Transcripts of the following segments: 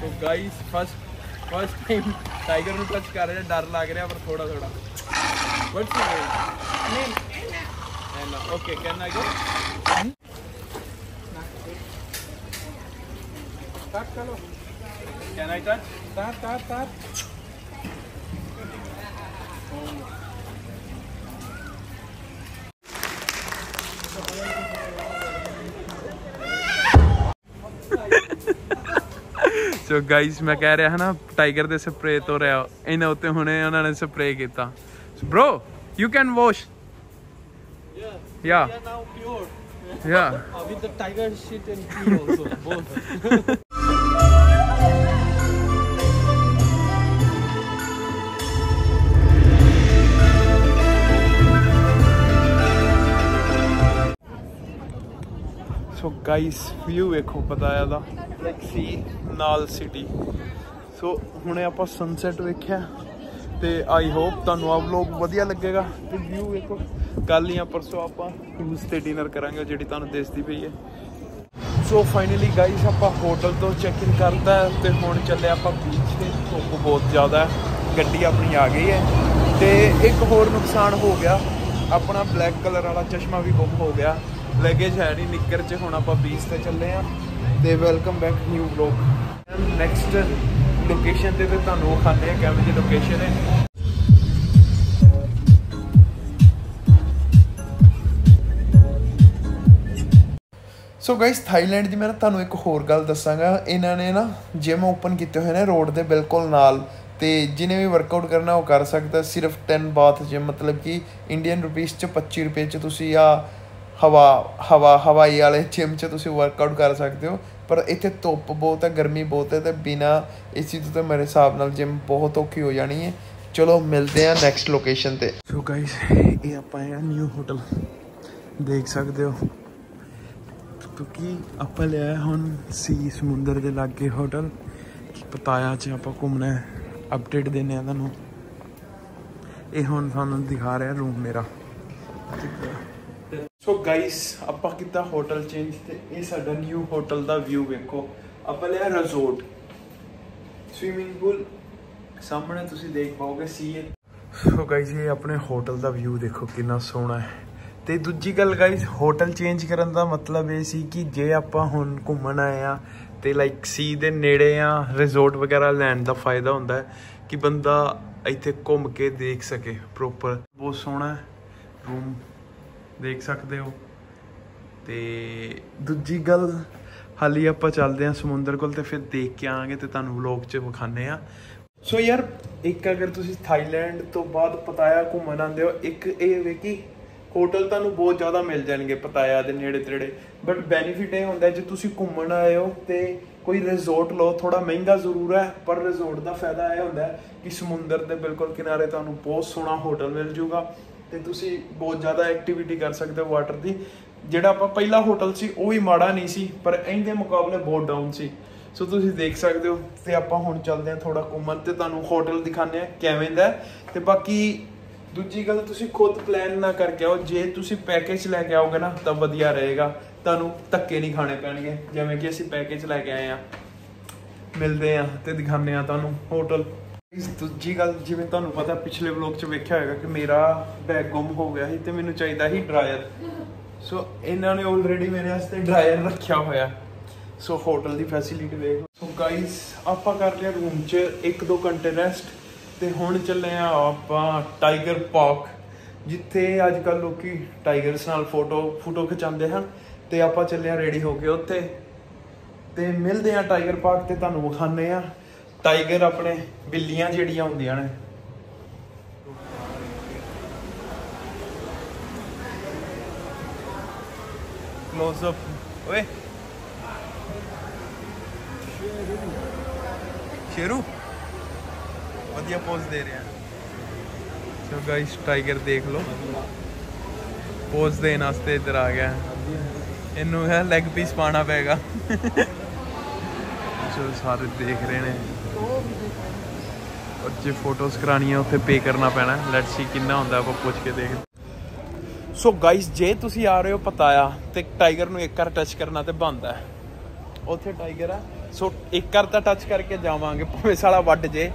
So guys first first time tiger ਨੂੰ touch ਕਰ ਰਿਹਾ ਡਰ ਲੱਗ ਰਿਹਾ ਪਰ ਥੋੜਾ ਥੋੜਾ ਵਾਟਸ ਯੂਰ ਨੇਮ ਐਨਾ okay can I go Start kalo. Can I touch Start, start, start. So guys ਮੈਂ ਕਹਿ ਰਿਹਾ ਹਾਂ ਨਾ ਟਾਈਗਰ ਦੇ ਸਪਰੇ ਤੋਂ ਰਿਹਾ ਇਹਨਾਂ ਉੱਤੇ ਹੁਣੇ ਉਹਨਾਂ ਨੇ ਸਪਰੇ ਕੀਤਾ bro you can wash Yeah. Yeah. They are now pure. ਯਾ Uh, with the tiger shit and pee also, both. Guys view ਵੇਖੋ ਪਤਾਇਆ ਦਾ ਸੀ ਨਾਲ ਸਿਟੀ ਸੋ ਹੁਣੇ ਆਪਾਂ ਸਨਸੈਟ ਵੇਖਿਆ, ਤੇ ਆਈ ਹੋਪ ਤੁਹਾਨੂੰ ਆ ਵਲੌਗ ਵਧੀਆ ਲੱਗੇਗਾ। ਤੇ ਵਿਊ ਵੇਖੋ ਕੱਲ ਆ ਪਰਸੋਂ ਆਪਾਂ ਕ੍ਰੂਜ਼ ਤੇ ਡਿਨਰ ਕਰਾਂਗੇ ਜਿਹੜੀ ਤੁਹਾਨੂੰ ਦਿਸਦੀ ਪਈ ਹੈ। ਸੋ ਫਾਈਨਲੀ ਗਾਈਸ ਆਪਾਂ ਹੋਟਲ ਤੋਂ ਚੈੱਕ ਇਨ ਕਰਤਾ ਹੈ ਤੇ ਹੁਣ ਚੱਲੇ ਆਪਾਂ ਬੀਚ ਤੇ। ਧੁੱਪ ਬਹੁਤ ਜ਼ਿਆਦਾ ਹੈ, ਗੱਡੀ ਆਪਣੀ ਆ ਗਈ ਹੈ। ਤੇ ਇੱਕ ਹੋਰ ਨੁਕਸਾਨ ਹੋ ਗਿਆ, ਆਪਣਾ ਬਲੈਕ ਕਲਰ ਵਾਲਾ ਚਸ਼ਮਾ ਵੀ ਗੁੰਮ ਹੋ ਗਿਆ। ਲੱਗੇਜ ਹੈ ਨਹੀਂ, ਨਿੱਕਰ 'ਚ ਹੁਣ ਆਪਾਂ ਬੀਚ ਤੇ ਚੱਲੇ ਆ ਤੇ welcome back new vlog next location ਤੇ ਤੇ ਤੁਹਾਨੂੰ ਵਿਖਾਉਂਦੇ ਆ ਕਿਵੇਂ ਦੀ ਲੋਕੇਸ਼ਨ ਹੈ। ਸੋ ਗਾਇਸ ਥਾਈਲੈਂਡ ਦੀ ਮੈਂ ਨਾ ਤੁਹਾਨੂੰ ਇੱਕ ਹੋਰ ਗੱਲ ਦੱਸਾਂਗਾ। ਇਹਨਾਂ ਨੇ ਨਾ ਜਿਮ ਓਪਨ ਕੀਤੇ ਹੋਏ ਨੇ ਰੋਡ ਦੇ ਬਿਲਕੁਲ ਨਾਲ ਤੇ ਜਿਹਨੇ ਵੀ ਵਰਕਆਊਟ ਕਰਨਾ ਉਹ ਕਰ ਸਕਦਾ। ਸਿਰਫ 10 ਬਾਥ ਜਿਮ ਮਤਲਬ ਕਿ ਇੰਡੀਅਨ ਰੁਪੀਸ ਚ 25 ਰੁਪਏ ਚ ਤੁਸੀਂ ਆ ਹਵਾ ਹਵਾ, ਹਵਾਈ ਵਾਲੇ ਜਿਮ ਚ ਤੁਸੀਂ ਵਰਕਆਊਟ ਕਰ ਸਕਦੇ ਹੋ, ਪਰ ਇੱਥੇ ਧੁੱਪ ਬਹੁਤ ਹੈ, ਗਰਮੀ ਬਹੁਤ ਹੈ ਤੇ ਬਿਨਾ ਚੀਜ਼ ਤੋਂ ਮੇਰੇ ਹਿਸਾਬ ਨਾਲ ਜਿਮ ਬਹੁਤ ਔਖੀ ਹੋ ਜਾਣੀ ਹੈ। ਚਲੋ, ਮਿਲਦੇ ਆ ਨੈਕਸਟ ਲੋਕੇਸ਼ਨ ਤੇ। ਸੋ ਗਾਇਸ ਇਹ ਆਪਾਂ ਆ ਨਿਊ ਹੋਟਲ ਦੇਖ ਸਕਦੇ ਹੋ। ਕਿਉਂਕਿ ਆਪਾਂ ਲਿਆ ਹੁਣ ਸੀ ਸਮੁੰਦਰ ਦੇ ਲਾਗੇ ਹੋਟਲ ਪਤਾਇਆ ਚ ਆਪਾਂ ਘੁੰਮਣਾ ਅਪਡੇਟ ਦੇਣੇ ਆ ਤੁਹਾਨੂੰ। ਇਹ ਹੁਣ ਤੁਹਾਨੂੰ ਦਿਖਾ ਰਿਹਾ ਰੂਮ ਮੇਰਾ। ਸੋ ਗਾਇਸ ਆਪਾਂ ਕੀਤਾ ਹੋਟਲ ਚੇਂਜ ਤੇ ਇਹ ਸਾਡਾ ਨਿਊ ਹੋਟਲ ਦਾ ਵਿਊ ਵੇਖੋ। ਆਪਾਂ ਲਿਆ ਰਿਜ਼ੋਰਟ ਸਵੀਮਿੰਗ ਪੂਲ ਸਾਹਮਣੇ ਤੁਸੀਂ ਦੇਖ ਪਾਓਗੇ ਸੀ ਸੋ ਗਾਇਸ ਇਹ ਆਪਣੇ ਹੋਟਲ ਦਾ ਵਿਊ ਦੇਖੋ ਕਿੰਨਾ ਸੋਹਣਾ ਹੈ। ਤੇ ਦੂਜੀ ਗੱਲ ਗਾਇਸ ਹੋਟਲ ਚੇਂਜ ਕਰਨ ਦਾ ਮਤਲਬ ਇਹ ਸੀ ਕਿ ਜੇ ਆਪਾਂ ਹੁਣ ਘੁੰਮਣ ਆਏ ਆ ਤੇ ਲਾਈਕ ਸੀ ਦੇ ਨੇੜੇ ਆ ਰਿਜ਼ੋਰਟ ਵਗੈਰਾ ਲੈਣ ਦਾ ਫਾਇਦਾ ਹੁੰਦਾ ਹੈ ਕਿ ਬੰਦਾ ਇੱਥੇ ਘੁੰਮ ਕੇ ਦੇਖ ਸਕੇ ਪ੍ਰੋਪਰ ਬਹੁਤ ਸੋਹਣਾ ਰੂਮ ਦੇਖ ਸਕਦੇ ਹੋ। ਤੇ ਦੂਜੀ ਗੱਲ, ਹਾਲੀ ਆਪਾਂ ਚੱਲਦੇ ਆ ਸਮੁੰਦਰ ਕੋਲ ਤੇ ਫਿਰ ਦੇਖ ਕੇ ਆਵਾਂਗੇ ਤੇ ਤੁਹਾਨੂੰ ਵਲੌਗ 'ਚ ਵਿਖਾਣੇ ਆ ਸੋ ਯਾਰ, ਇੱਕ ਅਗਰ ਤੁਸੀਂ ਥਾਈਲੈਂਡ ਤੋਂ ਬਾਅਦ ਪਤਾਇਆ ਘੁੰਮਣ ਆਉਂਦੇ ਹੋ, ਇੱਕ ਇਹ ਵੇ ਕਿ ਹੋਟਲ ਤੁਹਾਨੂੰ ਬਹੁਤ ਜ਼ਿਆਦਾ ਮਿਲ ਜਾਣਗੇ ਪਤਾਇਆ ਦੇ ਨੇੜੇ ਤੇੜੇ। ਬਟ ਬੈਨੀਫਿਟ ਇਹ ਹੁੰਦਾ ਜੇ ਤੁਸੀਂ ਘੁੰਮਣ ਆਏ ਹੋ ਤੇ ਕੋਈ ਰਿਜ਼ੋਰਟ ਲਓ ਥੋੜਾ ਮਹਿੰਗਾ ਜ਼ਰੂਰ ਹੈ, ਪਰ ਰਿਜ਼ੋਰਟ ਦਾ ਫਾਇਦਾ ਇਹ ਹੁੰਦਾ ਕਿ ਸਮੁੰਦਰ ਦੇ ਬਿਲਕੁਲ ਕਿਨਾਰੇ ਤੁਹਾਨੂੰ ਬਹੁਤ ਸੋਹਣਾ ਹੋਟਲ ਮਿਲ ਜਾਊਗਾ। ਤੇ ਤੁਸੀਂ ਬਹੁਤ ਜ਼ਿਆਦਾ ਐਕਟੀਵਿਟੀ ਕਰ ਸਕਦੇ ਹੋ ਵਾਟਰ ਦੀ। ਜਿਹੜਾ ਆਪਾਂ ਪਹਿਲਾ ਹੋਟਲ ਸੀ, ਉਹ ਵੀ ਮਾੜਾ ਨਹੀਂ ਸੀ, ਪਰ ਇਹਦੇ ਮੁਕਾਬਲੇ ਬਹੁਤ ਡਾਊਨ ਸੀ। ਸੋ ਤੁਸੀਂ ਦੇਖ ਸਕਦੇ ਹੋ, ਤੇ ਆਪਾਂ ਹੁਣ ਚੱਲਦੇ ਹਾਂ ਥੋੜਾ ਘੁੰਮਣ ਤੇ ਤੁਹਾਨੂੰ ਹੋਟਲ ਦਿਖਾਣੇ ਆ ਕਿਵੇਂ ਦਾ ਹੈ। ਤੇ ਬਾਕੀ ਦੂਜੀ ਗੱਲ, ਤੁਸੀਂ ਖੁਦ ਪਲਾਨ ਨਾ ਕਰਕੇ ਆਓ। ਜੇ ਤੁਸੀਂ ਪੈਕੇਜ ਲੈ ਕੇ ਆਓਗੇ ਨਾ, ਤਾਂ ਵਧੀਆ ਰਹੇਗਾ। ਤੁਹਾਨੂੰ ਧੱਕੇ ਨਹੀਂ ਖਾਣੇ ਪੈਣਗੇ, ਜਿਵੇਂ ਕਿ ਅਸੀਂ ਪੈਕੇਜ ਲੈ ਕੇ ਆਏ ਆ ਮਿਲਦੇ ਆ ਤੇ ਦਿਖਾਣੇ ਆ ਤੁਹਾਨੂੰ ਹੋਟਲ ਇਸ ਦੂਜੀ ਗੱਲ ਜਿਵੇਂ ਤੁਹਾਨੂੰ ਪਤਾ ਪਿਛਲੇ ਵਲੌਗ 'ਚ ਵੇਖਿਆ ਹੋਵੇਗਾ ਕਿ ਮੇਰਾ ਬੈਗ ਗੁੰਮ ਹੋ ਗਿਆ ਸੀ ਤੇ ਮੈਨੂੰ ਚਾਹੀਦਾ ਸੀ ਡਰਾਇਰ ਸੋ ਇਹਨਾਂ ਨੇ ਆਲਰੇਡੀ ਮੇਰੇ ਵਾਸਤੇ ਡਰਾਇਰ ਰੱਖਿਆ ਹੋਇਆ। ਸੋ ਹੋਟਲ ਦੀ ਫੈਸਿਲਿਟੀ ਵੇਖ ਸੋ ਗਾਇਸ ਆਪਾਂ ਕਰ ਲਿਆ ਰੂਮ 'ਚ 1-2 ਘੰਟੇ ਰੈਸਟ ਤੇ ਹੁਣ ਚੱਲੇ ਆ ਆਪਾਂ ਟਾਈਗਰ ਪਾਰਕ ਜਿੱਥੇ ਅੱਜ ਕੱਲ ਲੋਕੀ ਟਾਈਗਰਸ ਨਾਲ ਫੋਟੋ ਫੋਟੋ ਖਿਚਾਉਂਦੇ ਹਨ ਤੇ ਆਪਾਂ ਚੱਲੇ ਆ ਰੈਡੀ ਹੋ ਕੇ ਉੱਥੇ। ਤੇ ਮਿਲਦੇ ਆ ਟਾਈਗਰ ਪਾਰਕ ਤੇ ਤੁਹਾਨੂੰ ਵਿਖਾਣੇ ਆ। ਟਾਈਗਰ ਆਪਣੇ ਬਿੱਲੀਆਂ ਜਿਹੜੀਆਂ ਹੁੰਦੀਆਂ ਨੇ। ਕਲੋਜ਼ ਅਪ ਓਏ। ਸ਼ੇਰੂ। ਵਧੀਆ ਪੋਜ਼ ਦੇ ਰਿਹਾ। ਸੋ ਗਾਇਸ ਟਾਈਗਰ ਦੇਖ ਲਓ। ਪੋਜ਼ ਦੇਣ ਵਾਸਤੇ ਇੱਧਰ ਆ ਗਿਆ। ਇਹਨੂੰ ਹੈ ਲੈਗ ਪੀਸ ਪਾਣਾ ਪਏਗਾ। ਸੋ ਸਾਰੇ ਦੇਖ ਰਹੇ ਨੇ। ਔਰ ਜੇ ਫੋਟੋਜ਼ ਕਰਾਣੀਆਂ ਉੱਥੇ ਪੇ ਕਰਨਾ ਪੈਣਾ। ਲੈਟਸ ਸੀ ਕਿੰਨਾ ਹੁੰਦਾ, ਆਪਾਂ ਪੁੱਛ ਕੇ ਦੇਖ ਸੋ ਗਾਇਸ ਜੇ ਤੁਸੀਂ ਆ ਰਹੇ ਹੋ ਪਤਾਇਆ ਤੇ ਟਾਈਗਰ ਨੂੰ ਇੱਕ ਵਾਰ ਟੱਚ ਕਰਨਾ ਤੇ ਬੰਦ ਹੈ। ਉੱਥੇ ਟਾਈਗਰ ਆ। ਸੋ ਇੱਕ ਕਰ ਤਾਂ ਟੱਚ ਕਰਕੇ ਜਾਵਾਂਗੇ, ਭਾਵੇਂ ਸਾਲਾ ਵੱਡ ਜੇ।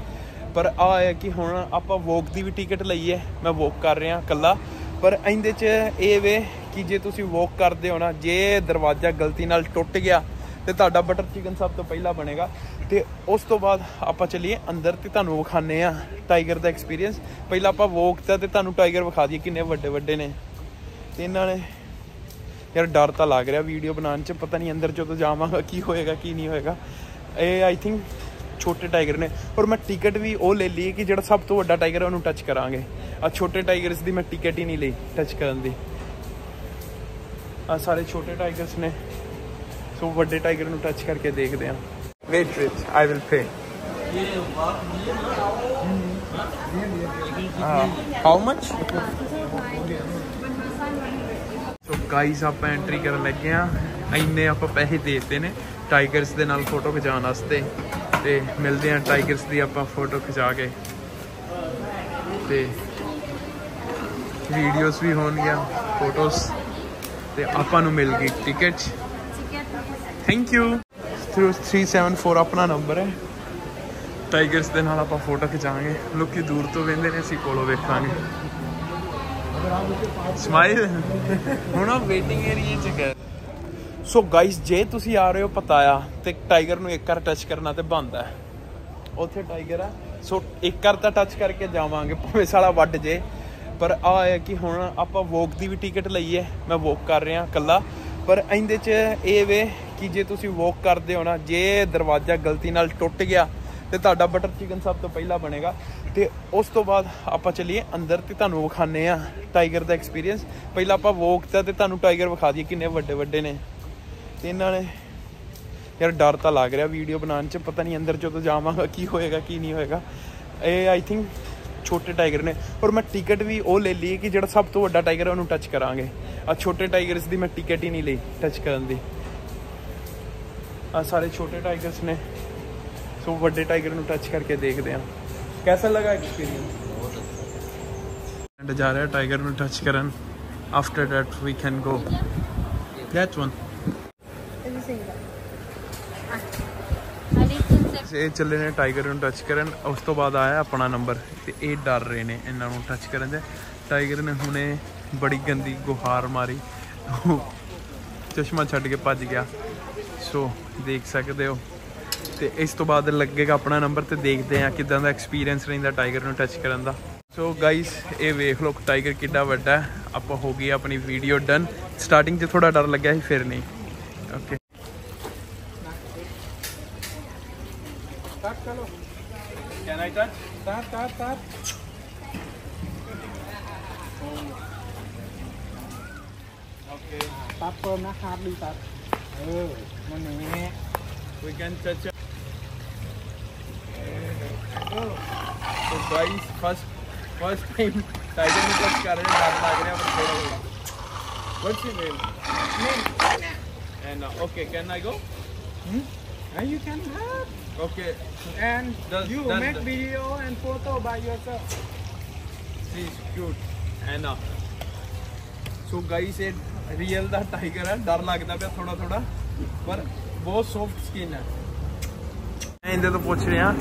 ਪਰ ਆ ਹੈ ਕਿ ਹੁਣ ਆਪਾਂ ਵੋਕ ਦੀ ਵੀ ਟਿਕਟ ਲਈ ਹੈ ਮੈਂ ਵੋਕ ਕਰ ਰਿਹਾ, ਇਕੱਲਾ। ਪਰ ਇਹਦੇ ਚ ਇਹ ਵੇ ਕਿ ਜੇ ਤੁਸੀਂ ਵੋਕ ਕਰਦੇ ਹੋ ਨਾ, ਜੇ ਦਰਵਾਜ਼ਾ ਗਲਤੀ ਨਾਲ ਟੁੱਟ ਗਿਆ ਤੇ ਤੁਹਾਡਾ ਬਟਰ ਚਿਕਨ ਸਭ ਤੋਂ ਪਹਿਲਾਂ ਬਣੇਗਾ। ਤੇ ਉਸ ਤੋਂ ਬਾਅਦ ਆਪਾਂ ਚੱਲੀਏ ਅੰਦਰ ਤੇ ਤੁਹਾਨੂੰ ਵਿਖਾਣੇ ਆ ਟਾਈਗਰ ਦਾ ਐਕਸਪੀਰੀਅੰਸ ਪਹਿਲਾਂ ਆਪਾਂ ਵੋਕ ਤੇ ਤੁਹਾਨੂੰ ਟਾਈਗਰ ਵਿਖਾ ਦਈਏ, ਕਿੰਨੇ ਵੱਡੇ ਵੱਡੇ ਨੇ। ਤੇ ਇਹਨਾਂ ਨੇ ਯਾਰ ਡਰ ਤਾਂ ਲੱਗ ਰਿਹਾ ਵੀਡੀਓ ਬਣਾਉਣ ਚ, ਪਤਾ ਨਹੀਂ ਅੰਦਰ ਜਦੋਂ ਜਾਵਾਂਗਾ ਕੀ ਹੋਏਗਾ, ਕੀ ਨਹੀਂ ਹੋਏਗਾ। ਇਹ ਆਈ ਥਿੰਕ ਛੋਟੇ ਟਾਈਗਰ ਨੇ। ਔਰ ਮੈਂ ਟਿਕਟ ਵੀ ਉਹ ਲੈ ਲਈ ਕਿ ਜਿਹੜਾ ਸਭ ਤੋਂ ਵੱਡਾ ਟਾਈਗਰ ਹੈ ਉਹਨੂੰ ਟੱਚ ਕਰਾਂਗੇ। ਆ ਛੋਟੇ ਟਾਈਗਰਸ ਦੀ ਮੈਂ ਟਿਕਟ ਹੀ ਨਹੀਂ ਲਈ ਟੱਚ ਕਰਨ ਦੀ। ਆ ਸਾਰੇ ਛੋਟੇ ਟਾਈਗਰਸ ਨੇ। ਸੋ ਵੱਡੇ ਟਾਈਗਰ ਨੂੰ ਟੱਚ ਕਰਕੇ ਦੇਖਦੇ ਆ wait wait I will pay how much so guys ਆਪਾਂ ਐਂਟਰੀ ਕਰਨ ਲੱਗੇ ਆ ਇੰਨੇ ਆਪਾਂ ਪੈਸੇ ਦਿੱਤੇ ਨੇ। ਟਾਈਗਰਸ ਦੇ ਨਾਲ ਫੋਟੋ ਖਿਚਾਉਣ ਵਾਸਤੇ। ਤੇ ਮਿਲਦੇ ਆ ਟਾਈਗਰਸ ਦੀ ਆਪਾਂ ਫੋਟੋ ਖਿਚਾ ਕੇ। ਤੇ ਵੀਡੀਓਜ਼ ਵੀ ਹੋਣਗੀਆਂ ਫੋਟੋਸ ਤੇ ਆਪਾਂ ਨੂੰ ਮਿਲ ਗਈ ਟਿਕਟ ਥੈਂਕ ਯੂ 374 ਆਪਣਾ ਨੰਬਰ ਹੈ। ਟਾਈਗਰਸ ਦੇ ਨਾਲ ਆਪਾਂ ਫੋਟੋ ਖਿਚਾਵਾਂਗੇ। ਲੋਕੀ ਦੂਰ ਤੋਂ ਵੇਂਦੇ ਨੇ, ਅਸੀਂ ਕੋਲੋਂ ਵੇਖਾਂਗੇ। ਸਮਾਈਲ ਹੁਣ ਆ ਵੇਟਿੰਗ ਏਰੀਆ ਚ ਗਏ। ਸੋ ਗਾਇਸ ਜੇ ਤੁਸੀਂ ਆ ਰਹੇ ਹੋ ਪਤਾ ਆ ਤੇ ਟਾਈਗਰ ਨੂੰ ਇੱਕ ਵਾਰ ਟੱਚ ਕਰਨਾ ਤੇ ਬੰਦ ਹੈ। ਉੱਥੇ ਟਾਈਗਰ ਆ। ਸੋ ਇੱਕ ਵਾਰ ਤਾਂ ਟੱਚ ਕਰਕੇ ਜਾਵਾਂਗੇ, ਭਾਵੇਂ ਸਾਲਾ ਵੱਡ ਜੇ। ਪਰ ਆ ਹੈ ਕਿ ਹੁਣ ਆਪਾਂ ਵੋਕ ਦੀ ਵੀ ਟਿਕਟ ਲਈ ਹੈ ਮੈਂ ਵੋਕ ਕਰ ਰਿਹਾ ਇਕੱਲਾ। ਪਰ ਇਹਦੇ ਚ ਇਹ ਵੇ ਕਿ ਜੇ ਤੁਸੀਂ ਵੋਕ ਕਰਦੇ ਹੋ ਨਾ, ਜੇ ਦਰਵਾਜ਼ਾ ਗਲਤੀ ਨਾਲ ਟੁੱਟ ਗਿਆ ਤੇ ਤੁਹਾਡਾ ਬਟਰ ਚਿਕਨ ਸਭ ਤੋਂ ਪਹਿਲਾਂ ਬਣੇਗਾ। ਤੇ ਉਸ ਤੋਂ ਬਾਅਦ ਆਪਾਂ ਚਲੀਏ ਅੰਦਰ ਤੇ ਤੁਹਾਨੂੰ ਵਿਖਾਣੇ ਆ ਟਾਈਗਰ ਦਾ ਐਕਸਪੀਰੀਅੰਸ ਪਹਿਲਾਂ ਆਪਾਂ ਵੋਕ ਤੇ ਤੇ ਤੁਹਾਨੂੰ ਟਾਈਗਰ ਵਿਖਾ ਦਈਏ ਕਿੰਨੇ ਵੱਡੇ ਵੱਡੇ ਨੇ। ਤੇ ਇਹਨਾਂ ਨੇ ਯਾਰ ਡਰ ਤਾਂ ਲੱਗ ਰਿਹਾ ਵੀਡੀਓ ਬਣਾਉਣ ਚ, ਪਤਾ ਨਹੀਂ ਅੰਦਰ ਜਦੋਂ ਜਾਵਾਂਗਾ ਕੀ ਹੋਏਗਾ, ਕੀ ਨਹੀਂ ਹੋਏਗਾ। ਇਹ ਆਈ ਥਿੰਕ ਛੋਟੇ ਟਾਈਗਰ ਨੇ। ਔਰ ਮੈਂ ਟਿਕਟ ਵੀ ਉਹ ਲੈ ਲਈ ਕਿ ਜਿਹੜਾ ਸਭ ਤੋਂ ਵੱਡਾ ਟਾਈਗਰ ਹੈ ਉਹਨੂੰ ਟੱਚ ਕਰਾਂਗੇ। ਆ ਛੋਟੇ ਟਾਈਗਰਸ ਦੀ ਮੈਂ ਟਿਕਟ ਹੀ ਨਹੀਂ ਲਈ ਟੱਚ ਕਰਨ ਦੀ। ਆ ਸਾਰੇ ਛੋਟੇ ਟਾਈਗਰਸ ਨੇ। ਸੋ ਵੱਡੇ ਟਾਈਗਰ ਨੂੰ ਟੱਚ ਕਰਕੇ ਦੇਖਦੇ ਆ ਕੈਸਾ ਲੱਗਾ ਐਕਸਪੀਰੀਅੰਸ ਜਾ ਰਿਹਾ ਟਾਈਗਰ ਨੂੰ ਟੱਚ ਕਰਨ। After that we can go that one ਇਹ ਚੱਲੇ ਨੇ ਟਾਈਗਰ ਨੂੰ ਟੱਚ ਕਰਨ। ਉਸ ਤੋਂ ਬਾਅਦ ਆਇਆ ਆਪਣਾ ਨੰਬਰ ਤੇ ਇਹ ਡਰ ਰਹੇ ਨੇ ਇਹਨਾਂ ਨੂੰ ਟੱਚ ਕਰਨ ਦੇ। ਟਾਈਗਰ ਨੇ ਹੁਣੇ ਬੜੀ ਗੰਦੀ ਗੁਹਾਰ ਮਾਰੀ। ਚਸ਼ਮਾ ਛੱਡ ਕੇ ਭੱਜ ਗਿਆ। ਸੋ ਦੇਖ ਸਕਦੇ ਹੋ। ਤੇ ਇਸ ਤੋਂ ਬਾਅਦ ਲੱਗੇਗਾ ਆਪਣਾ ਨੰਬਰ ਤੇ ਦੇਖਦੇ ਆ ਕਿਦਾਂ ਦਾ ਐਕਸਪੀਰੀਅੰਸ ਰਹਿੰਦਾ ਟਾਈਗਰ ਨੂੰ ਟੱਚ ਕਰਨ ਦਾ। ਸੋ ਗਾਇਸ ਇਹ ਵੇਖ ਲਓ ਟਾਈਗਰ ਕਿੱਡਾ ਵੱਡਾ ਆਪਾਂ ਹੋ ਗਈ ਆਪਣੀ ਵੀਡੀਓ ਡਨ ਸਟਾਰਟਿੰਗ 'ਚ ਥੋੜਾ ਡਰ ਲੱਗਿਆ ਸੀ, ਫਿਰ ਨਹੀਂ। ਓਕੇ चलो can I touch touch touch touch okay पाप पर ना हाथ दी पाप เออมันนี้คุยกันจะจะเออ so guys first first time tiger นี่ก็สกัดเลยดันมาเลยนะผมเจอแล้ว what's your name? Name and uh, okay can I go? Hmm and you can have. Okay, And Does- you does make the- video and photo by yourself. she's cute. And uh, so guys, ਇਹ real ਦਾ tiger ਹੈ ਡਰ ਲੱਗਦਾ ਪਿਆ ਥੋੜਾ ਥੋੜਾ ਪਰ ਬਹੁਤ ਸੌਫਟ ਸਕਿਨ ਹੈ ਮੈਂ ਇਹਦੇ ਤੋਂ ਪੁੱਛ ਰਿਹਾ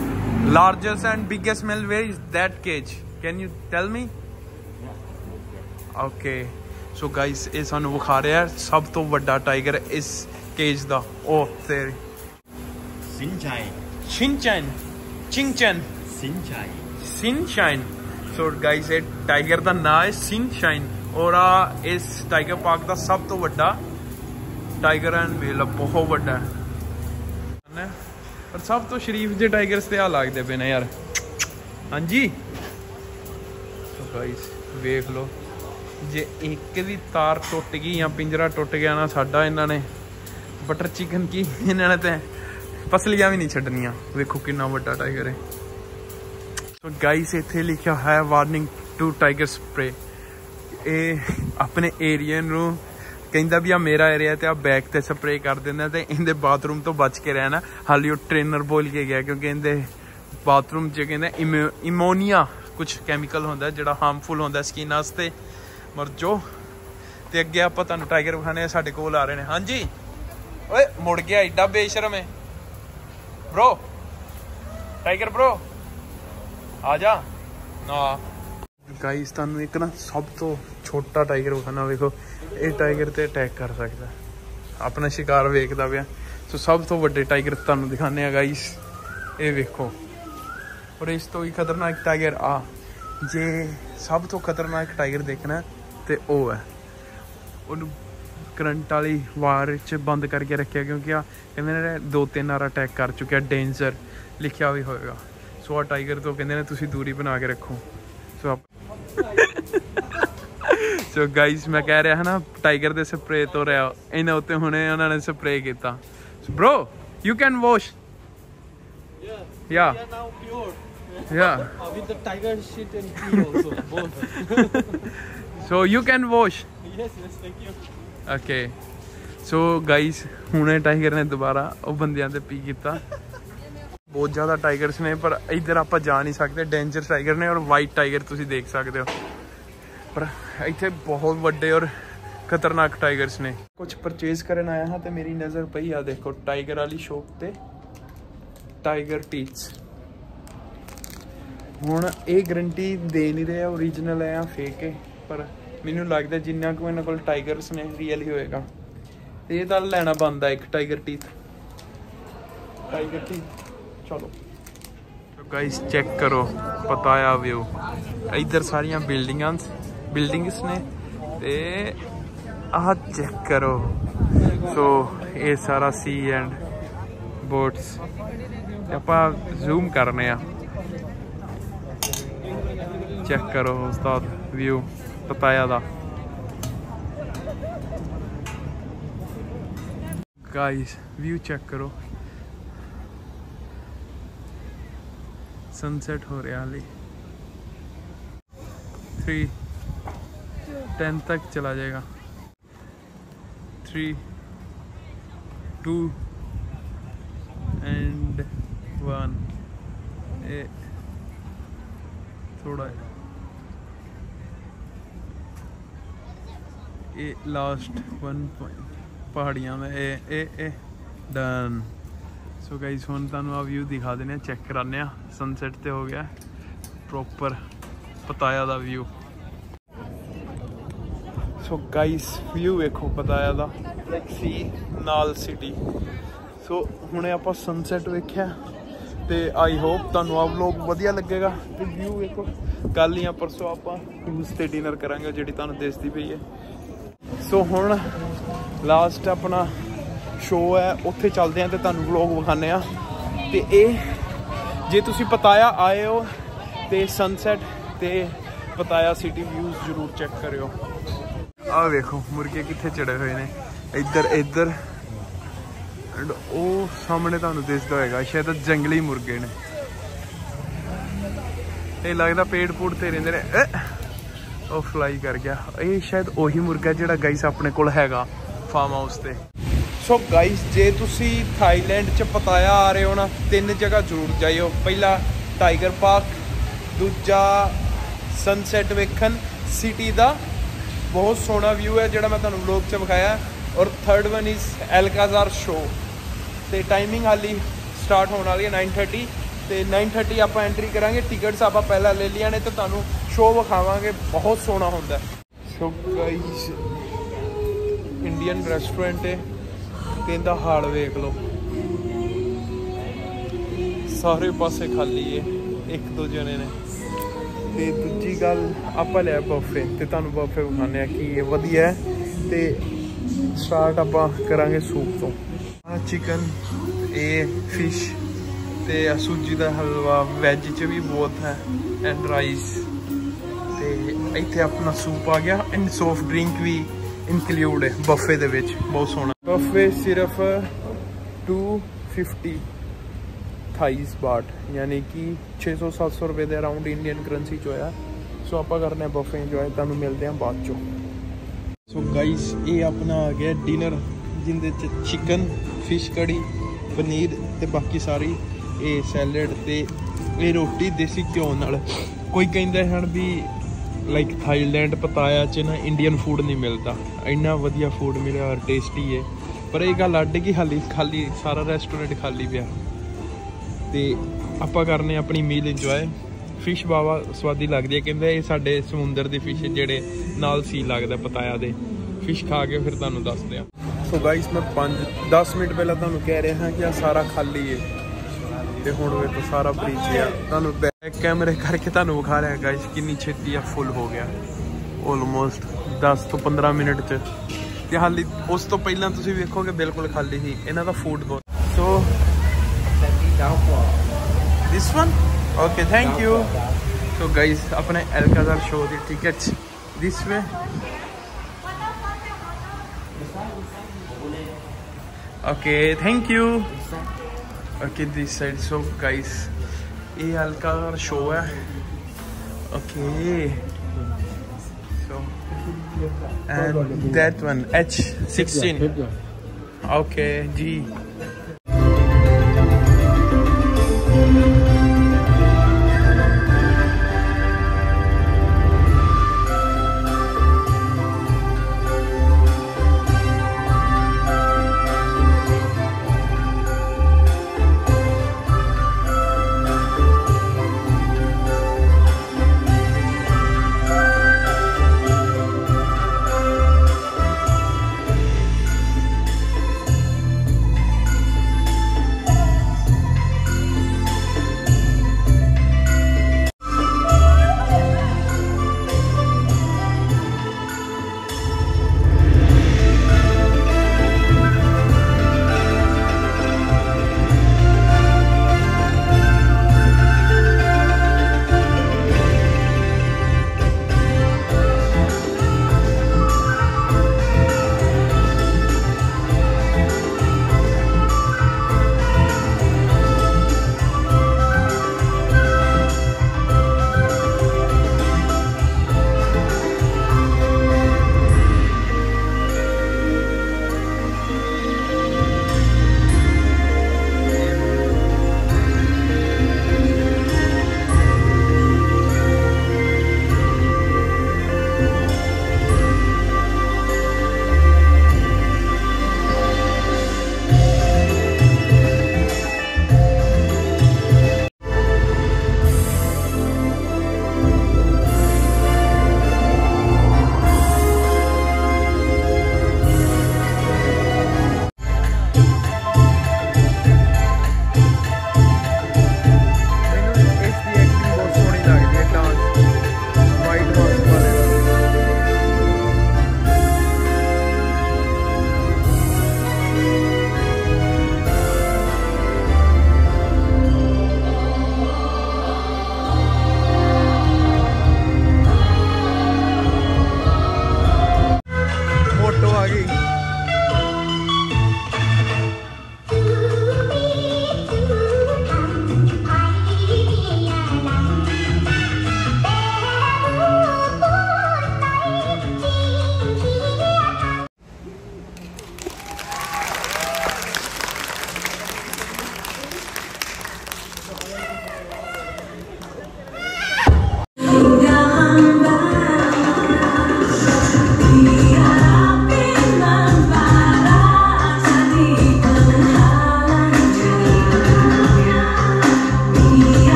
largest and biggest male where is that cage can you tell me okay so guys ਇਹ ਸਾਨੂੰ ਵਿਖਾ ਰਿਹਾ ਹੈ ਸਭ ਤੋਂ ਵੱਡਾ ਟਾਈਗਰ ਇਸ ਕੇਜ ਦਾ ਉਹ ਤੇਰੀ Sinchai. ਸ਼ਿਨਚੈਨ ਚਿੰਗਚੈਨ Sinchai. ਸਿਨਸ਼ਾਈਨ ਸੋ ਗਾਇਸ ਇਹ ਟਾਈਗਰ ਦਾ ਨਾਮ ਹੈ ਸਿਨਸ਼ਾਈਨ ਔਰ ਆ ਇਸ ਟਾਈਗਰ ਪਾਰਕ ਦਾ ਸਭ ਤੋਂ ਵੱਡਾ ਟਾਈਗਰ ਐਂਡ ਮੇਲ ਬਹੁਤ ਵੱਡਾ ਹੈ। ਪਰ ਸਭ ਤੋਂ ਸ਼ਰੀਫ ਜੇ ਟਾਈਗਰਸ ਤੇ ਆ ਲੱਗਦੇ ਪਏ ਨੇ ਯਾਰ। ਹਾਂਜੀ? ਸੋ ਗਾਇਸ ਵੇਖ ਲਓ। ਜੇ ਇੱਕ ਵੀ ਤਾਰ ਟੁੱਟ ਗਈ ਜਾਂ ਪਿੰਜਰਾ ਟੁੱਟ ਗਿਆ ਨਾ ਸਾਡਾ ਇਹਨਾਂ ਨੇ। ਬਟਰ ਚਿਕਨ ਕੀ ਇਹਨਾਂ ਨੇ ਤੇ ਪਸਲੀਆਂ ਵੀ ਨਹੀਂ ਛੱਡਣੀਆਂ। ਵੇਖੋ ਕਿੰਨਾ ਵੱਡਾ ਟਾਈਗਰ ਹੈ। ਸੋ ਗਾਈਸ ਇੱਥੇ ਲਿਖਿਆ ਹੈ ਵਾਰਨਿੰਗ ਟੂ ਟਾਈਗਰ ਸਪਰੇ ਇਹ ਆਪਣੇ ਏਰੀਆ ਨੂੰ ਕਹਿੰਦਾ ਵੀ ਆ ਮੇਰਾ ਏਰੀਆ ਤੇ ਆ ਬੈਕ ਤੇ ਸਪਰੇ ਕਰ ਦਿੰਦਾ ਤੇ ਇਹਦੇ ਬਾਥਰੂਮ ਤੋਂ ਬਚ ਕੇ ਰਹਿਣਾ। ਹਾਲੀ ਉਹ ਟ੍ਰੇਨਰ ਬੋਲ ਕੇ ਗਿਆ ਕਿਉਂਕਿ ਇਹਦੇ ਬਾਥਰੂਮ 'ਚ ਕਹਿੰਦਾ ਇਮੋਨੀਆ ਕੁਝ ਕੈਮੀਕਲ ਹੁੰਦਾ ਜਿਹੜਾ ਹਾਰਮਫੁਲ ਹੁੰਦਾ ਸਕਿਨ ਵਾਸਤੇ। ਮਰ ਜੋ ਤੇ ਅੱਗੇ ਆਪਾਂ ਤੁਹਾਨੂੰ ਟਾਈਗਰ ਵਿਖਾਣੇ ਸਾਡੇ ਕੋਲ ਆ ਰਹੇ ਨੇ। ਹਾਂਜੀ। ਓਏ, ਮੁੜ ਗਿਆ ਐਡਾ ਬੇਸ਼ਰਮ ਹੈ। ਬ్రో ਟਾਈਗਰ ਬ్రో ਆ ਜਾ। ਨਾ ਗਾਈਸ ਤੁਹਾਨੂੰ ਇੱਕ ਨਾ ਸਭ ਤੋਂ ਛੋਟਾ ਟਾਈਗਰ ਵਿਖਾਣਾ ਵੇਖੋ। ਇਹ ਟਾਈਗਰ ਤੇ ਅਟੈਕ ਕਰ ਸਕਦਾ। ਆਪਣਾ ਸ਼ਿਕਾਰ ਵੇਖਦਾ ਪਿਆ। ਸੋ ਸਭ ਤੋਂ ਵੱਡੇ ਟਾਈਗਰ ਤੁਹਾਨੂੰ ਦਿਖਾਣੇ ਆ ਗਾਈਸ ਇਹ ਵੇਖੋ। ਔਰ ਇਸ ਤੋਂ ਵੀ ਖਤਰਨਾਕ ਟਾਈਗਰ ਆ। ਜੇ ਸਭ ਤੋਂ ਖਤਰਨਾਕ ਟਾਈਗਰ ਦੇਖਣਾ ਤੇ ਉਹ ਹੈ। ਉਹਨੂੰ ਕਰੰਟ ਵਾਲੀ ਵਾਰ ਚ ਬੰਦ ਕਰਕੇ ਰੱਖਿਆ ਕਿਉਂਕਿ ਆ ਕਹਿੰਦੇ ਨੇ ਦੋ ਤਿੰਨ ਵਾਰ ਅਟੈਕ ਕਰ ਚੁੱਕਿਆ ਡੇਂਜਰ ਲਿਖਿਆ ਵੀ ਹੋਏਗਾ ਸੋ ਆ ਟਾਈਗਰ ਤੋਂ ਕਹਿੰਦੇ ਨੇ ਤੁਸੀਂ ਦੂਰੀ ਬਣਾ ਕੇ ਰੱਖੋ ਸੋ ਆਪ ਸੋ ਗਾਇਸ ਮੈਂ ਕਹਿ ਰਿਹਾ ਹਾਂ ਨਾ ਟਾਈਗਰ ਦੇ ਸਪਰੇ ਤੋਂ ਰਿਹਾ ਇਹਨਾਂ ਉੱਤੇ ਹੁਣੇ ਉਹਨਾਂ ਨੇ ਸਪਰੇ ਕੀਤਾ bro you can wash Yeah. yeah They are now pure. yeah Uh, with the tiger shit and pee also, both. so you can wash yes, yes, thank you. Okay so guys ਹੁਣੇ tiger ਨੇ ਦੁਬਾਰਾ ਉਹ ਬੰਦਿਆਂ ਤੇ ਪੀ ਕੀਤਾ। ਬਹੁਤ ਜ਼ਿਆਦਾ tigers ਨੇ, ਪਰ ਇੱਧਰ ਆਪਾਂ ਜਾ ਨਹੀਂ ਸਕਦੇ। ਡੇਂਜਰ ਟਾਈਗਰ ਨੇ ਔਰ ਵਾਈਟ ਟਾਈਗਰ ਤੁਸੀਂ ਦੇਖ ਸਕਦੇ ਹੋ। ਪਰ ਇੱਥੇ ਬਹੁਤ ਵੱਡੇ ਔਰ ਖਤਰਨਾਕ ਟਾਈਗਰਸ ਨੇ। ਕੁਝ ਪਰਚੇਜ਼ ਕਰਨ ਆਇਆ ਹਾਂ ਤੇ ਮੇਰੀ ਨਜ਼ਰ ਪਈ ਆ, ਦੇਖੋ ਟਾਈਗਰ ਵਾਲੀ ਸ਼ੋਪ ਤੇ ਟਾਈਗਰ ਟੀਚ ਹੁਣ ਇਹ ਗਰੰਟੀ ਦੇ ਨਹੀਂ ਰਿਹਾ ਓਰੀਜਨਲ ਹੈ ਜਾਂ ਫੇਕ ਹੈ, ਪਰ ਮੈਨੂੰ ਲੱਗਦਾ ਜਿੰਨਾ ਕੁ ਇਹਨਾਂ ਕੋਲ ਟਾਈਗਰਸ ਨੇ ਰੀਅਲ ਹੀ ਹੋਏਗਾ। ਤੇ ਇਹ ਤਾਂ ਲੈਣਾ ਬੰਦਾ ਇੱਕ ਟਾਈਗਰ ਟੀਥ ਟਾਈਗਰ ਟੀਥ ਚਲੋ। ਗਾਇਸ ਚੈੱਕ ਕਰੋ ਪਤਾ ਆ ਵਿਊ ਇੱਧਰ ਸਾਰੀਆਂ ਬਿਲਡਿੰਗਾਂ ਬਿਲਡਿੰਗਸ ਨੇ ਤੇ ਆਹ ਚੈੱਕ ਕਰੋ। ਸੋ ਇਹ ਸਾਰਾ ਸੀ ਐਂਡ ਬੋਟਸ ਆਪਾਂ ਜ਼ੂਮ ਕਰਨੇ ਆ। ਚੈੱਕ ਕਰੋ ਉਸਤਾਦ ਵਿਊ ਪਤਾਇਆ ਦਾ ਗਾਇਸ ਵਿਊ ਚੈੱਕ ਕਰੋ ਸਨਸੈਟ ਹੋ ਰਿਹਾ ਹਾਲੇ 3 10 ਤੱਕ ਚਲਾ ਜਾਏਗਾ 3 2 ਐਂਡ 1 ਇਹ ਥੋੜਾ ਇਹ ਲਾਸਟ 1 ਪਹਾੜੀਆਂ ਮੈਂ ਇਹ ਇਹ ਇਹ। ਡਨ ਸੋ ਗਾਈਸ ਹੁਣ ਤੁਹਾਨੂੰ ਆ ਵਿਊ ਦਿਖਾ ਦਿੰਦੇ ਆ ਚੈੱਕ ਕਰਾਨੇ ਆ ਸਨਸੈਟ ਤੇ ਹੋ ਗਿਆ। ਪ੍ਰੋਪਰ ਪਤਾਇਆ ਦਾ ਵਿਊ ਸੋ ਗਾਈਸ ਵਿਊ ਵੇਖੋ ਪਤਾਇਆ ਦਾ। ਸੀ ਨਾਲ ਸਿਟੀ ਸੋ ਹੁਣੇ ਆਪਾਂ ਸਨਸੈਟ ਵੇਖਿਆ। ਤੇ ਆਈ ਹੋਪ ਤੁਹਾਨੂੰ ਆ ਵਲੌਗ ਵਧੀਆ ਲੱਗੇਗਾ। ਤੇ ਵਿਊ ਵੇਖੋ। ਕੱਲ ਜਾਂ ਪਰਸੋਂ ਆਪਾਂ ਕਰੂਜ਼ ਤੇ ਡਿਨਰ ਕਰਾਂਗੇ, ਜਿਹੜੀ ਤੁਹਾਨੂੰ ਦਿਸਦੀ ਪਈ ਹੈ। ਸੋ ਹੁਣ ਲਾਸਟ ਆਪਣਾ ਸ਼ੋਅ ਹੈ, ਉੱਥੇ ਚੱਲਦੇ ਆ ਤੇ ਤੁਹਾਨੂੰ ਵਲੌਗ ਵਿਖਾਣੇ ਆ ਤੇ ਇਹ, ਜੇ ਤੁਸੀਂ ਪਤਾਇਆ ਆਏ ਹੋ, ਤੇ ਸਨਸੈਟ ਤੇ ਪਤਾਇਆ ਸਿਟੀ ਵਿਊਜ਼ ਜ਼ਰੂਰ ਚੈੱਕ ਕਰਿਓ। ਆਹ ਵੇਖੋ, ਮੁਰਗੇ ਕਿੱਥੇ ਚੜੇ ਹੋਏ ਨੇ। ਇੱਧਰ ਇੱਧਰ। ਐਂਡ ਉਹ ਸਾਹਮਣੇ ਤੁਹਾਨੂੰ ਦਿਸਦਾ ਹੋਏਗਾ, ਸ਼ਾਇਦ ਜੰਗਲੀ ਮੁਰਗੇ ਨੇ। ਇਹ ਲੱਗਦਾ ਪੇੜ ਪੂੜ ਤੇ ਰਹਿੰਦੇ ਨੇ। ਉਹ ਫਲਾਈ ਕਰ ਗਿਆ। ਇਹ ਸ਼ਾਇਦ ਉਹੀ ਮੁਰਗਾ ਜਿਹੜਾ ਗਾਈਸ ਆਪਣੇ ਕੋਲ ਹੈਗਾ ਫਾਰਮ ਹਾਊਸ ਤੇ। ਸੋ ਗਾਈਸ ਜੇ ਤੁਸੀਂ ਥਾਈਲੈਂਡ ਚ ਪਤਾਇਆ ਆ ਰਹੇ ਹੋ ਨਾ, ਤਿੰਨ ਜਗ੍ਹਾ ਜ਼ਰੂਰ ਜਾਇਓ। ਪਹਿਲਾ ਟਾਈਗਰ ਪਾਰਕ ਦੂਜਾ ਸਨਸੈਟ ਵੇਖਣ ਸਿਟੀ ਦਾ। ਬਹੁਤ ਸੋਹਣਾ ਵਿਊ ਹੈ ਜਿਹੜਾ ਮੈਂ ਤੁਹਾਨੂੰ ਵਲੌਗ 'ਚ ਵਿਖਾਇਆ। ਔਰ third one is Alcazar show ਤੇ ਟਾਈਮਿੰਗ ਹਾਲੀ ਸਟਾਰਟ ਹੋਣ ਵਾਲੀ ਹੈ 9:30 ਤੇ 9:30 ਆਪਾਂ ਐਂਟਰੀ ਕਰਾਂਗੇ। ਟਿਕਟਸ ਆਪਾਂ ਪਹਿਲਾਂ ਲੈ ਲਈਆਂ ਨੇ ਤੇ ਤੁਹਾਨੂੰ ਸ਼ੋਅ ਵਿਖਾਵਾਂਗੇ, ਬਹੁਤ ਸੋਹਣਾ ਹੁੰਦਾ ਸੋ ਗਾਈਸ ਇੰਡੀਅਨ ਰੈਸਟੋਰੈਂਟ ਹੈ ਤੇ ਇਹਦਾ ਹਾਲ ਵੇਖ ਲਓ। ਸਾਰੇ ਪਾਸੇ ਖਾਲੀ ਹੈ, ਇੱਕ ਦੋ ਜਣੇ ਨੇ। ਤੇ ਦੂਜੀ ਗੱਲ, ਆਪਾਂ ਲਿਆ ਬਫੇ ਤੇ ਤੁਹਾਨੂੰ ਬਫੇ ਵਿਖਾਣੇ ਆ ਕਿ ਇਹ ਵਧੀਆ ਹੈ। ਤੇ ਸਟਾਰਟ ਆਪਾਂ ਕਰਾਂਗੇ ਸੂਪ ਤੋਂ। ਆ ਚਿਕਨ ਇਹ ਫਿਸ਼ ਤੇ ਸੂਜੀ ਦਾ ਹਲਵਾ ਵੈਜ ਚ ਵੀ ਬਹੁਤ ਹੈ ਐਂਡ ਰਾਈਸ ਤੇ ਇੱਥੇ ਆਪਣਾ ਸੂਪ ਆ ਗਿਆ ਐਂਡ ਸੌਫਟ ਡਰਿੰਕ ਵੀ ਇਨਕਲੂਡ ਹੈ ਬਫੇ ਦੇ ਵਿੱਚ ਬਹੁਤ ਸੋਹਣਾ। ਬਫੇ ਸਿਰਫ 250 28 ਬਾਟ ਯਾਨੀ ਕਿ 600 700 ਰੁਪਏ ਦੇ ਅਰਾਊਂਡ ਇੰਡੀਅਨ ਕਰੰਸੀ ਚ ਹੋਇਆ। ਸੋ ਆਪਾਂ ਕਰਨੇ ਬਫੇ ਇੰਜੋਏ ਤੁਹਾਨੂੰ ਮਿਲਦੇ ਆ ਬਾਅਦ ਚੋਂ। ਸੋ ਗਾਈਸ ਇਹ ਆਪਣਾ ਆ ਗਿਆ ਡਿਨਰ ਜਿੰਦੇ ਚ ਚਿਕਨ ਫਿਸ਼ ਕੜੀ ਪਨੀਰ ਤੇ ਬਾਕੀ ਸਾਰੀ ਇਹ ਸੈਲਡ ਤੇ ਇਹ ਰੋਟੀ ਦੇਸੀ ਘਿਓ ਨਾਲ। ਕੋਈ ਕਹਿੰਦਾ ਹਨ ਵੀ ਲਾਈਕ ਥਾਈਲੈਂਡ ਪਤਾਇਆ ਚ ਨਾ ਇੰਡੀਅਨ ਫੂਡ ਨਹੀਂ ਮਿਲਦਾ ਇੰਨਾ ਵਧੀਆ ਫੂਡ ਮਿਲਿਆ ਔਰ ਟੇਸਟੀ ਹੈ ਪਰ ਇਹ ਗੱਲ ਅੱਡ ਕਿ ਹਾਲੀ ਖਾਲੀ ਸਾਰਾ ਰੈਸਟੋਰੈਂਟ ਖਾਲੀ ਪਿਆ ਤੇ ਆਪਾਂ ਕਰਨੇ ਆਪਣੀ ਮੀਲ ਇੰਜੋਏ ਫਿਸ਼ ਬਾਵਾ ਸਵਾਦੀ ਲੱਗਦੀ ਹੈ ਕਹਿੰਦੇ ਇਹ ਸਾਡੇ ਸਮੁੰਦਰ ਦੀ ਫਿਸ਼ ਜਿਹੜੇ ਨਾਲ ਸੀ ਲੱਗਦਾ ਪਤਾਇਆ ਦੇ ਫਿਸ਼ ਖਾ ਕੇ ਫਿਰ ਤੁਹਾਨੂੰ ਦੱਸਦੇ ਆ ਸੋ ਗਾਇਸ ਮੈਂ 5 10 ਮਿੰਟ ਪਹਿਲਾਂ ਤੁਹਾਨੂੰ ਕਹਿ ਰਿਹਾ ਹਾਂ ਕਿ ਆ ਸਾਰਾ ਖਾਲੀ ਹੈ ਤੇ ਹੁਣ ਉਹ ਤਾਂ ਸਾਰਾ ਬ੍ਰਿਜ ਆ। ਤੁਹਾਨੂੰ ਬੈਕ ਕੈਮਰੇ ਕਰਕੇ ਤੁਹਾਨੂੰ ਵਿਖਾ ਰਿਹਾ ਗਾਇਸ ਕਿੰਨੀ ਛੇਤੀ ਆ ਫੁੱਲ ਹੋ ਗਿਆ। ਆਲਮੋਸਟ 10 ਤੋਂ 15 ਮਿੰਟ ਚ। ਤੇ ਹਾਲੀ ਉਸ ਤੋਂ ਪਹਿਲਾਂ ਤੁਸੀਂ ਵੇਖੋਗੇ ਬਿਲਕੁਲ ਖਾਲੀ ਸੀ। ਇਹਨਾਂ ਦਾ food court so this one okay thank you so guys ਆਪਣੇ Alcazar show the tickets this way Okay, thank you. Okay this side. So guys ये Alcazar show है। Okay. So and that one H16 okay G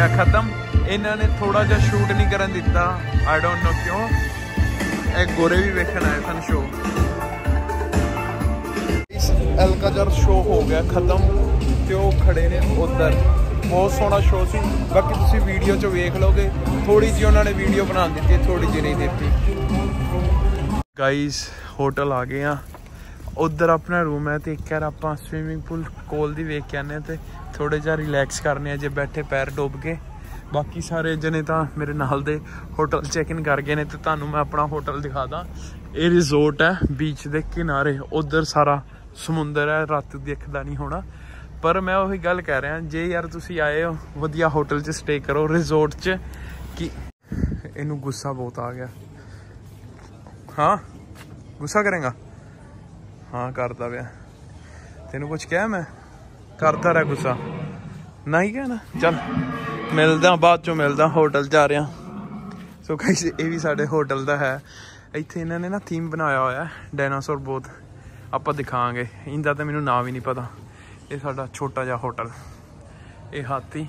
ਗਿਆ ਖਤਮ। ਇਹਨਾਂ ਨੇ ਥੋੜਾ ਜਿਹਾ shoot ਨਹੀਂ ਕਰਨ ਦਿੱਤਾ। ਆਈ ਡੋਨਟ ਨੋ ਕਿਉਂ। ਇਹ ਗੋਰੇ ਵੀ ਵੇਖਣ ਆਏ ਸਨ ਸ਼ੋ ਇਸ ਅਲਕਾਜ਼ਰ ਸ਼ੋ ਹੋ ਗਿਆ ਖਤਮ ਤੇ ਉਹ ਖੜੇ ਨੇ ਉਧਰ। ਬਹੁਤ ਸੋਹਣਾ ਸ਼ੋ ਸੀ। ਬਾਕੀ ਤੁਸੀਂ ਵੀਡੀਓ 'ਚ ਵੇਖ ਲਓਗੇ। ਥੋੜੀ ਜਿਹੀ ਉਹਨਾਂ ਨੇ ਵੀਡੀਓ ਬਣਾ ਦਿੱਤੀ ਥੋੜੀ ਜਿਹੀ ਨਹੀਂ ਦਿੱਤੀ। ਗਾਈਸ ਹੋਟਲ ਆ ਗਏ ਆ। ਉਧਰ ਆਪਣਾ ਰੂਮ ਹੈ ਤੇ ਇੱਕ ਯਾਰ ਆਪਾਂ ਸਵੀਮਿੰਗ ਪੂਲ ਕੋਲ ਦੀ ਵੇਖ ਕੇ ਆਨੇ ਤੇ ਥੋੜੇ ਜਿਹਾ ਰਿਲੈਕਸ ਕਰਨੇ ਆ, ਜੇ ਬੈਠੇ ਪੈਰ ਡੋਬ ਕੇ ਬਾਕੀ ਸਾਰੇ ਜਣੇ ਤਾਂ ਮੇਰੇ ਨਾਲ ਦੇ ਹੋਟਲ ਚੈੱਕ ਇਨ ਕਰ ਗਏ ਨੇ ਤੇ ਤੁਹਾਨੂੰ ਮੈਂ ਆਪਣਾ ਹੋਟਲ ਦਿਖਾ ਦਾਂ ਇਹ ਰਿਜ਼ੋਰਟ ਹੈ ਬੀਚ ਦੇ ਕਿਨਾਰੇ। ਉਧਰ ਸਾਰਾ ਸਮੁੰਦਰ ਹੈ, ਰਾਤ ਦੇਖਦਾ ਨਹੀਂ ਹੋਣਾ। ਪਰ ਮੈਂ ਉਹੀ ਗੱਲ ਕਹਿ ਰਿਹਾ, ਜੇ ਯਾਰ ਤੁਸੀਂ ਆਏ ਹੋ, ਵਧੀਆ ਹੋਟਲ 'ਚ ਸਟੇ ਕਰੋ। ਰਿਜ਼ੋਰਟ 'ਚ ਕਿ? ਇਹਨੂੰ ਗੁੱਸਾ ਬਹੁਤ ਆ ਗਿਆ। ਹਾਂ? ਗੁੱਸਾ ਕਰੇਗਾ? ਹਾਂ, ਕਰਦਾ ਪਿਆ। ਤੈਨੂੰ ਕੁਝ ਕਿਹਾ ਮੈਂ? ਕਰਦਾ ਰਿਹਾ ਗੁੱਸਾ। ਨਹੀਂ ਕਹਿਣਾ ਚੱਲ, ਮਿਲਦਾ, ਬਾਅਦ ਚੋਂ ਮਿਲਦਾ, ਹੋਟਲ ਜਾ ਰਿਹਾ। ਸੋ ਗਾਇਸ ਇਹ ਵੀ ਸਾਡੇ ਹੋਟਲ ਦਾ ਹੈ। ਇੱਥੇ ਇਹਨਾਂ ਨੇ ਨਾ ਥੀਮ ਬਣਾਇਆ ਹੋਇਆ ਹੈ ਡਾਇਨਾਸੌਰ ਬਹੁਤ ਆਪਾਂ ਦਿਖਾਵਾਂਗੇ। ਇਹਦਾ ਤਾਂ ਮੈਨੂੰ ਨਾਮ ਵੀ ਨਹੀਂ ਪਤਾ। ਇਹ ਸਾਡਾ ਛੋਟਾ ਜਿਹਾ ਹੋਟਲ। ਇਹ ਹਾਥੀ।